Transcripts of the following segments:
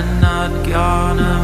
and not gonna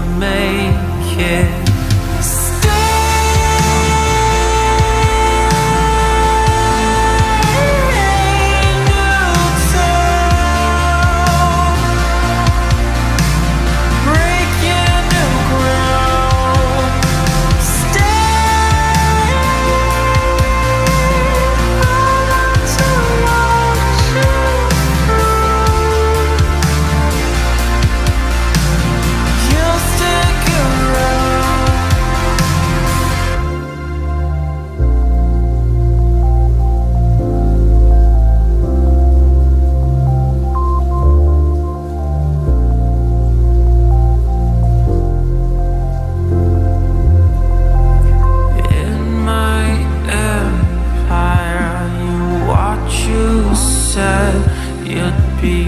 said you'd be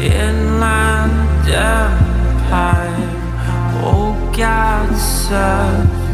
inland empire. Oh God, serve